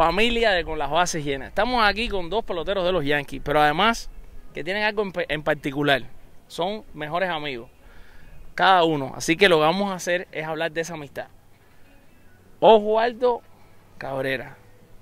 familia de con las bases llenas. Estamos aquí con dos peloteros de los Yankees, pero además que tienen algo en, particular. Son mejores amigos, cada uno. Así que lo que vamos a hacer es hablar de esa amistad. Oswaldo Cabrera.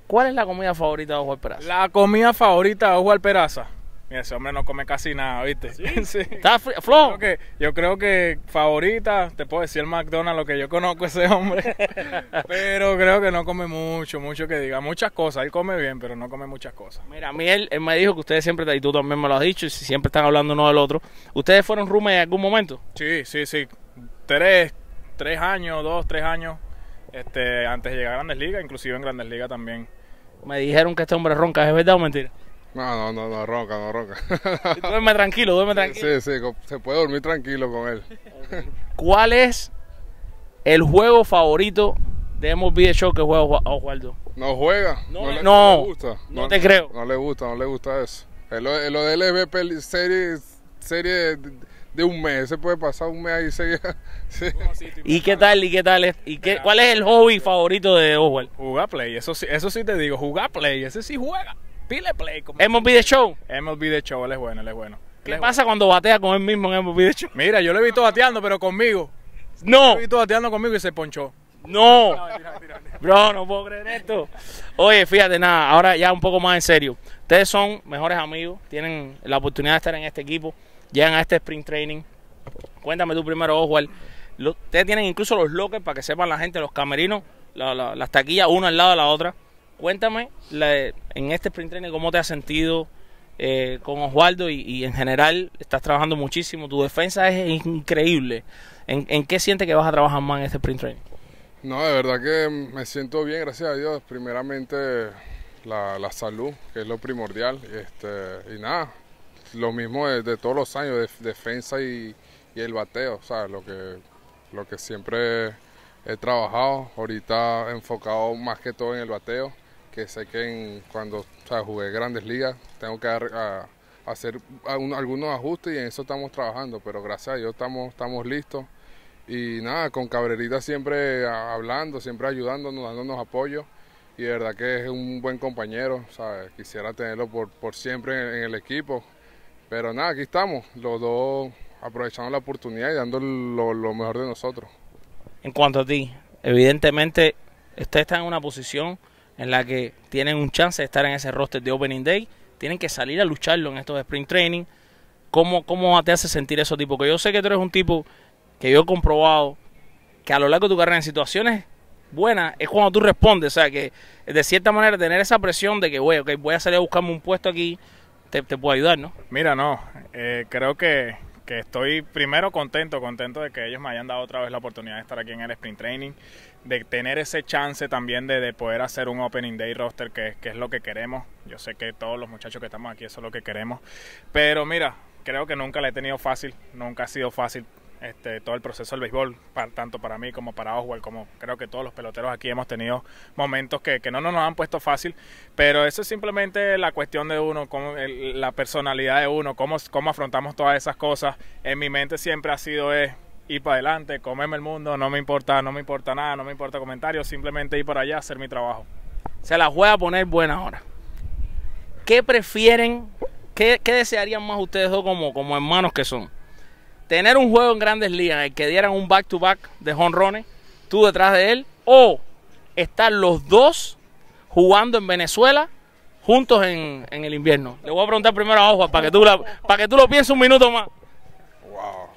¿Cuál es la comida favorita de Oswaldo Peraza? La comida favorita de Oswald Peraza. Mira, ese hombre no come casi nada, ¿viste? Sí. ¿Está fri- flojo? Creo que, yo creo que favorita, te puedo decir el McDonald's, lo que yo conozco ese hombre. pero creo que no come mucho, mucho que diga. Muchas cosas. Él come bien, pero no come muchas cosas. Mira, a mí él, él me dijo que ustedes siempre, y tú también me lo has dicho, y siempre están hablando uno del otro. ¿Ustedes fueron roommates en algún momento? Sí, sí, sí. Tres, tres años, dos, tres años. Este, antes de llegar a Grandes Ligas, inclusive en Grandes Ligas también. Me dijeron que este hombre ronca, ¿es verdad o mentira? No, no, no, no ronca, no ronca. Duerme tranquilo, duerme tranquilo. Sí, sí, se puede dormir tranquilo con él. ¿Cuál es el juego favorito de MLB Show que juega Oswa- Oswaldo? No juega. No, le, no, le gusta. no te creo. No le gusta, no le gusta eso. Lo, lo de él es ver peli- serie, serie de, de un mes. Se puede pasar un mes ahí seguida. Sí. ¿Y qué tal? ¿Y qué tal? ¿Y qué, cuál es el hobby favorito de Oswald? Jugar play, eso sí, eso sí te digo, jugar play, ese sí juega. Pile play. Como MLB The Show. MLB de show, él es bueno, él es bueno. ¿Qué es pasa cuando batea con él mismo en MLB The Show? Mira, yo lo he visto bateando, pero conmigo. No, Lo he visto bateando conmigo y se ponchó. no. Bro, no puedo creer esto. Oye, fíjate, nada, ahora ya un poco más en serio. Ustedes son mejores amigos, tienen la oportunidad de estar en este equipo, llegan a este sprint training. Cuéntame tú primero, Oswald. Lo- Ustedes tienen incluso los lockers para que sepan la gente, los camerinos, la- la- las taquillas, una al lado de la otra. Cuéntame en este sprint training cómo te has sentido eh, con Oswaldo y, en general estás trabajando muchísimo. Tu defensa es increíble. ¿En, qué sientes que vas a trabajar más en este sprint training? No, de verdad que me siento bien, gracias a Dios. Primeramente la, salud, que es lo primordial. Este, y nada, lo mismo de, todos los años, de, defensa y, y el bateo, o sea, lo que, lo que siempre he trabajado. Ahorita enfocado más que todo en el bateo, que sé que cuando o sea, jugué grandes ligas tengo que hacer algunos ajustes y en eso estamos trabajando, pero gracias a Dios estamos, estamos listos. Y nada, con Cabrerita siempre hablando, siempre ayudándonos, dándonos apoyo. Y de verdad que es un buen compañero. Quisiera tenerlo por, siempre en, el equipo. Pero nada, aquí estamos, los dos aprovechando la oportunidad y dando lo, lo mejor de nosotros. En cuanto a ti, evidentemente ustedes están en una posición en la que tienen un chance de estar en ese roster de Opening Day, tienen que salir a lucharlo en estos sprint training. ¿Cómo, cómo te hace sentir eso tipo? Que yo sé que tú eres un tipo que yo he comprobado que a lo largo de tu carrera en situaciones buenas es cuando tú respondes, o sea que de cierta manera tener esa presión de que "Güey, ok, voy a salir a buscarme un puesto aquí te, te puede ayudar, ¿no? Mira, no, eh, creo que, que estoy primero contento, contento de que ellos me hayan dado otra vez la oportunidad de estar aquí en el Sprint Training, de tener ese chance también de, de poder hacer un Opening Day roster, que, que es lo que queremos. Yo sé que todos los muchachos que estamos aquí, eso es lo que queremos. Pero mira, creo que nunca la he tenido fácil, nunca ha sido fácil este, todo el proceso del béisbol, tanto para mí como para Oswald, como creo que todos los peloteros aquí hemos tenido momentos que, no nos han puesto fácil, pero eso es simplemente la cuestión de uno, cómo, la personalidad de uno, cómo, cómo afrontamos todas esas cosas. En mi mente siempre ha sido es ir para adelante, comerme el mundo, no me importa, no me importa nada, no me importa comentarios, simplemente ir para allá, hacer mi trabajo. Se la juega a poner buena ahora. ¿Qué prefieren? ¿Qué, qué desearían más ustedes dos como, como hermanos que son? Tener un juego en grandes ligas en el que dieran un back-to-back de jonrones, tú detrás de él, o estar los dos jugando en Venezuela juntos en, en el invierno. Le voy a preguntar primero a Oswald para que tú, la- para que tú lo pienses un minuto más. Wow.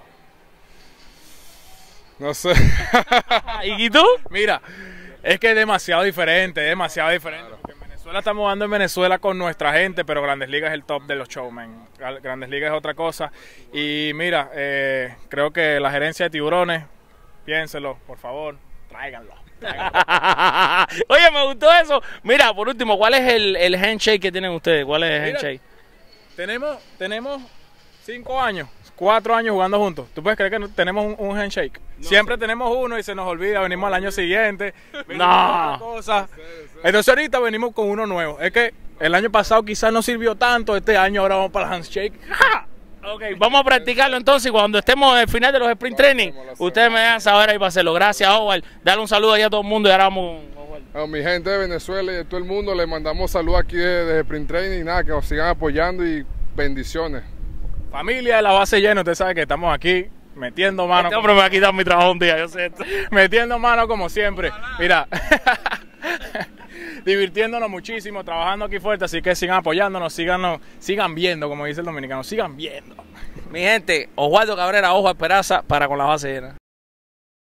No sé. ¿Y tú? Mira, es que es demasiado diferente, es demasiado diferente. En Venezuela estamos jugando en Venezuela con nuestra gente, pero Grandes Ligas es el top de los showmen. Grandes Ligas es otra cosa. Y mira, eh, creo que la gerencia de tiburones, piénselo, por favor, tráiganlo. tráiganlo. Oye, me gustó eso. Mira, por último, ¿cuál es el, el handshake que tienen ustedes? ¿Cuál es el Mira. handshake? tenemos, tenemos cinco años, cuatro años jugando juntos. ¿Tú puedes creer que no- tenemos un, un handshake? Siempre tenemos uno y se nos olvida, venimos al año siguiente. No. Entonces ahorita venimos con uno nuevo. Es que el año pasado quizás no sirvió tanto, este año ahora vamos para el handshake. ¡Ja! Ok, vamos a practicarlo entonces y cuando estemos al final de los sprint training. Ustedes me dejan saber ahí para hacerlo. Gracias, Howard. Dale un saludo ahí a todo el mundo y ahora vamos. A mi gente de Venezuela y de todo el mundo, les mandamos salud aquí desde, desde Sprint Training. Nada, que nos sigan apoyando y bendiciones. Familia de la base llena, usted sabe que estamos aquí metiendo mano. Este hombre me va a quitar mi trabajo un día, yo sé esto. metiendo mano como siempre. Mira, divirtiéndonos muchísimo, trabajando aquí fuerte, así que sigan apoyándonos, sigan, sigan viendo, como dice el dominicano, sigan viendo. Mi gente, Osvaldo Cabrera, ojo a Peraza para con la base llena.